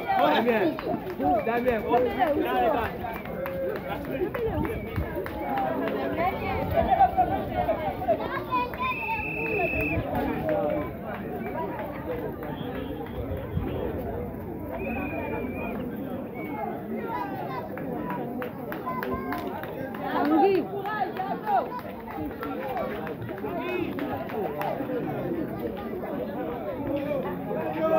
Damien, Damien, Go!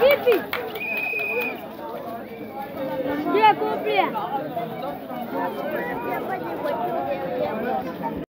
Yippee! Yeah, go up Я не.